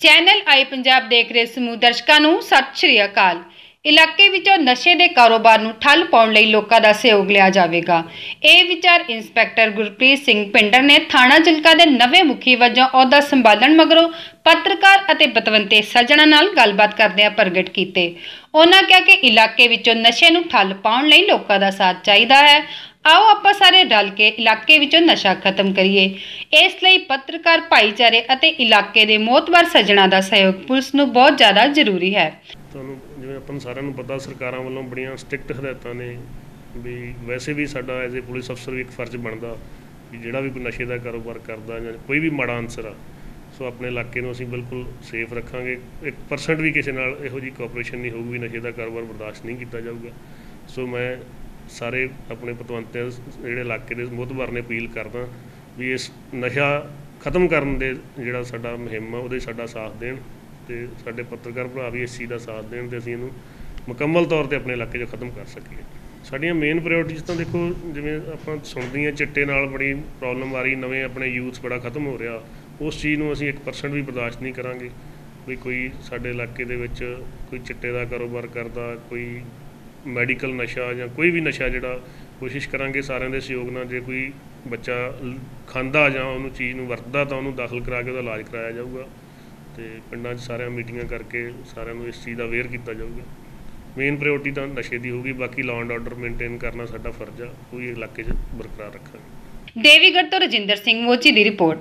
Channel ਆਈ ਪੰਜਾਬ ਦੇਖ ਰਹੇ ਸਮੂਹ ਦਰਸ਼ਕਾਂ ਨੂੰ ਸਤਿ ਸ਼੍ਰੀ ਅਕਾਲ। ਇਲਾਕੇ ਵਿੱਚੋਂ ਨਸ਼ੇ ਦੇ ਕਾਰੋਬਾਰ ਨੂੰ ਠੱਲ ਪਾਉਣ ਲਈ ਲੋਕਾਂ ਦਾ ਸਹਿਯੋਗ ਲਿਆ ਜਾਵੇਗਾ। ਇਹ ਵਿਚਾਰ ਇੰਸਪੈਕਟਰ ਗੁਰਪ੍ਰੀਤ ਸਿੰਘ ਪਿੰਡਰ ਨੇ ਥਾਣਾ ਜ਼ਿਲ੍ਹਾ ਦੇ ਨਵੇਂ ਮੁਖੀ ਵਜੋਂ ਅਹੁਦਾ ਸੰਭਾਲਣ ਮਗਰੋਂ ਪੱਤਰਕਾਰ ਅਤੇ ਬਤਵੰਤੇ ਸੱਜਣਾ ਨਾਲ ਗੱਲਬਾਤ ਕਰਦਿਆਂ ਪ੍ਰਗਟ ਕੀਤੇ। ਉਹਨਾਂ ਕਿਹਾ ਕਿ ਇਲਾਕੇ ਵਿੱਚੋਂ ਨਸ਼ੇ ਨੂੰ ਠੱਲ ਪਾਉਣ ਲਈ ਲੋਕਾਂ ਦਾ ਸਾਥ ਚਾਹੀਦਾ ਹੈ। ਆਓ ਆਪਾਂ ਸਾਰੇ ਰਲ ਕੇ ਇਲਾਕੇ ਵਿੱਚੋਂ ਨਸ਼ਾ ਖਤਮ ਕਰੀਏ। ਇਸ ਲਈ ਪੱਤਰਕਾਰ, ਭਾਈਚਾਰੇ ਅਤੇ ਇਲਾਕੇ ਦੇ ਮੋਤਬਰ ਸੱਜਣਾ ਦਾ ਸਹਿਯੋਗ ਪੁਲਿਸ ਨੂੰ ਬਹੁਤ ਜ਼ਿਆਦਾ ਜ਼ਰੂਰੀ ਹੈ। ਆਪਾਂ ਨੂੰ ਸਾਰਿਆਂ ਨੂੰ ਪਤਾ, ਸਰਕਾਰਾਂ ਵੱਲੋਂ ਬੜੀਆਂ ਸਟ੍ਰਿਕਟ ਹਦਾਇਤਾਂ ਨੇ ਵੀ ਵੈਸੇ ਵੀ ਸਾਡਾ ਐਜ਼ ਏ ਪੁਲਿਸ ਅਫਸਰ ਵੀ ਇੱਕ ਫਰਜ਼ ਬਣਦਾ ਵੀ ਜਿਹੜਾ ਵੀ ਕੋਈ ਨਸ਼ੇ ਦਾ ਕਾਰੋਬਾਰ ਕਰਦਾ ਜਾਂ ਕੋਈ ਵੀ ਮਾੜਾ ਅਨਸਰ ਆ, ਸੋ ਆਪਣੇ ਇਲਾਕੇ ਨੂੰ ਅਸੀਂ ਬਿਲਕੁਲ ਸੇਫ ਰੱਖਾਂਗੇ। 1% ਵੀ ਕਿਸੇ ਨਾਲ ਇਹੋ ਜਿਹੀ ਕੋਆਪਰੇਸ਼ਨ ਨਹੀਂ ਹੋਊਗੀ, ਨਸ਼ੇ ਦਾ ਕਾਰੋਬਾਰ ਬਰਦਾਸ਼ਤ ਨਹੀਂ ਕੀਤਾ ਜਾਊਗਾ। ਸੋ ਮੈਂ ਸਾਰੇ ਆਪਣੇ ਪਤਵੰਤਿਆਂ ਜਿਹੜੇ ਇਲਾਕੇ ਦੇ ਮੁਤਬਰ ਨੇ ਅਪੀਲ ਕਰਦਾ ਵੀ ਇਸ ਨਸ਼ਾ ਖਤਮ ਕਰਨ ਦੇ ਜਿਹੜਾ ਸਾਡਾ ਮੁਹਿੰਮ ਆ, ਉਹਦੇ ਸਾਡਾ ਸਾਥ ਦੇਣ। ਤੇ ਸਾਡੇ ਪੱਤਰਕਾਰ ਭਰਾ ਵੀ ਇਸ ਚੀਜ਼ ਦਾ ਸਾਥ ਦੇਣ ਤੇ ਅਸੀਂ ਇਹਨੂੰ ਮੁਕੰਮਲ ਤੌਰ ਤੇ ਆਪਣੇ ਇਲਾਕੇ 'ਚ ਖਤਮ ਕਰ ਸਕੀਏ। ਸਾਡੀਆਂ ਮੇਨ ਪ੍ਰਾਇੋਰਟੀਜ਼ ਤਾਂ ਦੇਖੋ, ਜਿਵੇਂ ਆਪਾਂ ਸੁਣਦੇ ਹਾਂ ਚਿੱਟੇ ਨਾਲ ਬੜੀ ਪ੍ਰੋਬਲਮ ਆ ਰਹੀ, ਨਵੇਂ ਆਪਣੇ ਯੂਥ ਬੜਾ ਖਤਮ ਹੋ ਰਿਹਾ। ਉਸ ਚੀਜ਼ ਨੂੰ ਅਸੀਂ 1% ਵੀ ਬਰਦਾਸ਼ਤ ਨਹੀਂ ਕਰਾਂਗੇ ਵੀ ਕੋਈ ਸਾਡੇ ਇਲਾਕੇ ਦੇ ਵਿੱਚ ਕੋਈ ਚਿੱਟੇ ਦਾ ਕਾਰੋਬਾਰ ਕਰਦਾ, ਕੋਈ ਮੈਡੀਕਲ ਨਸ਼ਾ ਜਾਂ ਕੋਈ ਵੀ ਨਸ਼ਾ ਜਿਹੜਾ ਕੋਸ਼ਿਸ਼ ਕਰਾਂਗੇ ਸਾਰਿਆਂ ਦੇ ਸਹਿਯੋਗ ਨਾਲ, ਜੇ ਕੋਈ ਬੱਚਾ ਖਾਂਦਾ ਜਾਂ ਉਹਨੂੰ ਚੀਜ਼ ਨੂੰ ਵਰਤਦਾ ਤਾਂ ਉਹਨੂੰ ਦਾਖਲ ਕਰਾ ਕੇ ਉਹਦਾ ਇਲਾਜ ਕਰਾਇਆ ਜਾਊਗਾ। ਅਤੇ ਪਿੰਡਾਂ 'ਚ ਸਾਰਿਆਂ ਮੀਟਿੰਗਾਂ ਕਰਕੇ ਸਾਰਿਆਂ ਨੂੰ ਇਸ ਚੀਜ਼ ਦਾ ਅਵੇਅਰ ਕੀਤਾ ਜਾਊਗਾ। ਮੇਨ ਪ੍ਰਾਇੋਰਟੀ ਤਾਂ ਨਸ਼ੇ ਦੀ ਹੋਊਗੀ, ਬਾਕੀ ਲਾਅ ਐਂਡ ਆਰਡਰ ਮੇਨਟੇਨ ਕਰਨਾ ਸਾਡਾ ਫਰਜ਼ ਆ ਉਹ ਵੀ ਇਲਾਕੇ 'ਚ ਬਰਕਰਾਰ ਰੱਖਾਂਗੇ। ਦੇਵੀਗੜ੍ਹ ਤੋਂ ਰਜਿੰਦਰ ਸਿੰਘ ਮੋਚੀ ਦੀ ਰਿਪੋਰਟ।